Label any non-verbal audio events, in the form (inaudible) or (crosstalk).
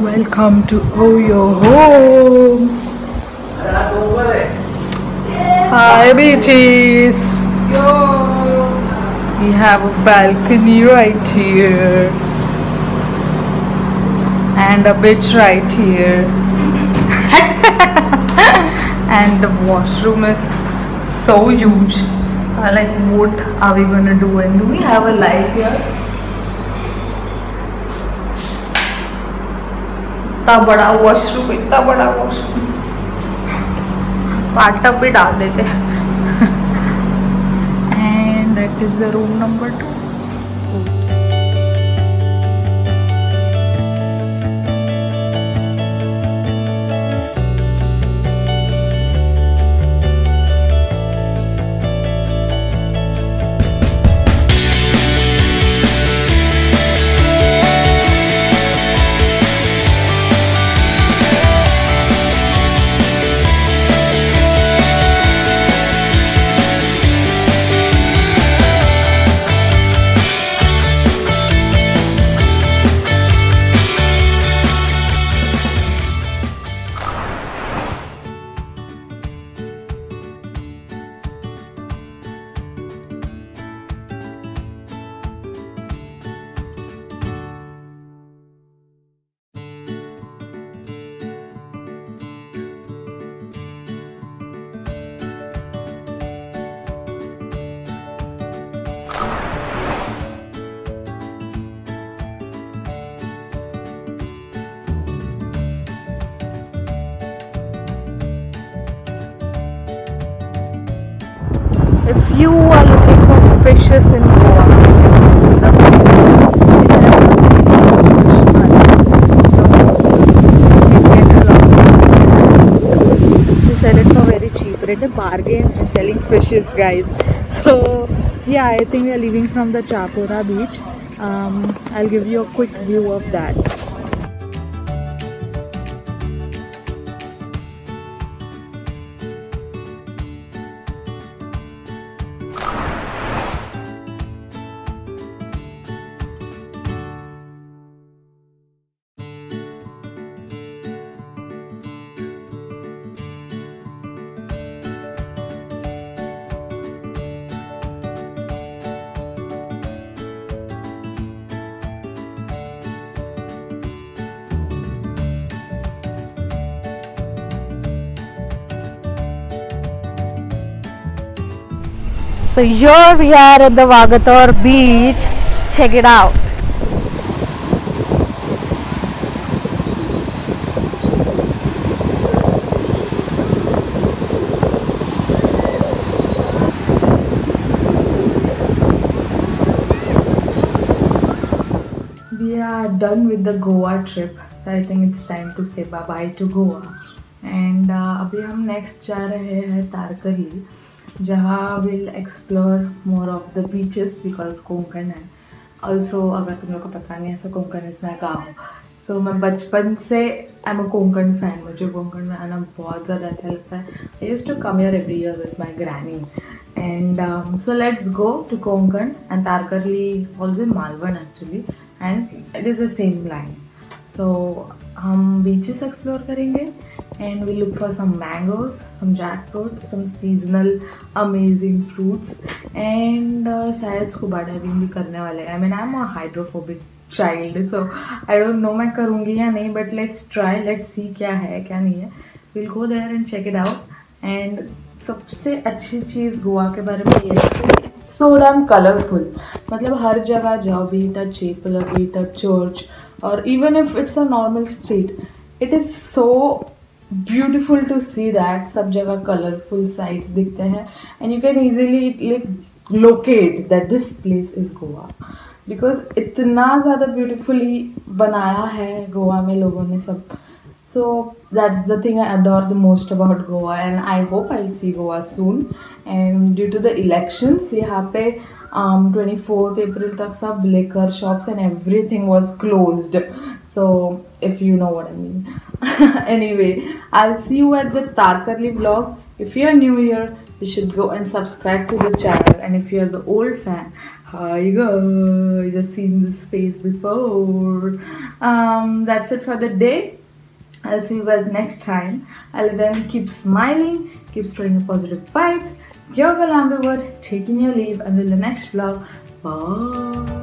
Welcome to Oyo Homes. Hi, beaches. We have a balcony right here, and a beach right here, (laughs) and the washroom is so huge. Uh, like, what are we gonna do? And do we have a life here? इतना बड़ा washroom इतना बड़ा washroom पार्टअप भी डाल देते हैं। And that is the room number two If you are looking for fishes in Goa, She sell it for very cheap rate, a bargain and selling fishes, guys. So yeah, I think we are leaving from the Chapora beach. Um, I'll give you a quick view of that. So here we are at the Vagator beach. Check it out. We are done with the Goa trip. I think it's time to say bye bye to Goa. And uh, अभी हम next जा रहे हैं तारकली जहाँ will explore more of the beaches because Konkan है। Also अगर तुम लोग को पता नहीं है सो कोंकण इज़ माई गाँव। सो मैं बचपन से I am a Konkan fan मुझे कोंकण में आना बहुत ज़्यादा अच्छा लगता है। I use to come here every year with my granny and so let's go to Konkan and Tarkarli also Malvan actually and it is the same line so हम beaches explore करेंगे। And we look for some mangoes some jackfruit some seasonal amazing fruits and uh, शायद scuba diving भी करने वाले I mean I am a hydrophobic child so I don't know मैं करूँगी या नहीं but let's try let's see क्या है क्या नहीं है. Will go there and check it out सबसे अच्छी चीज़ गोवा के बारे में ये है सो डैम कलरफुल मतलब हर जगह जाओ भी the chapel be the church और even if it's a normal street it is so beautiful to see that सब जगह कलरफुल साइट्स दिखते हैं. And you can easily like locate that this place is Goa because इतना ज़्यादा beautifully बनाया है गोवा में लोगों ने सब. So that's the thing I adore the most about Goa and I hope I see Goa soon and due to the elections यहाँ पे ट्वेंटी फोर्थ अप्रैल तक सब लेकर shops and everything was closed so if you know what I mean. (laughs) anyway, I'll see you at the Tarkarli vlog. If you are new here, you should go and subscribe to the channel. And if you are the old fan, hi guys, I've seen this face before. Um, that's it for the day. I'll see you guys next time. I'll then, keep smiling, keep spreading positive vibes. Your girl Amberwood taking your leave until the next vlog. Bye.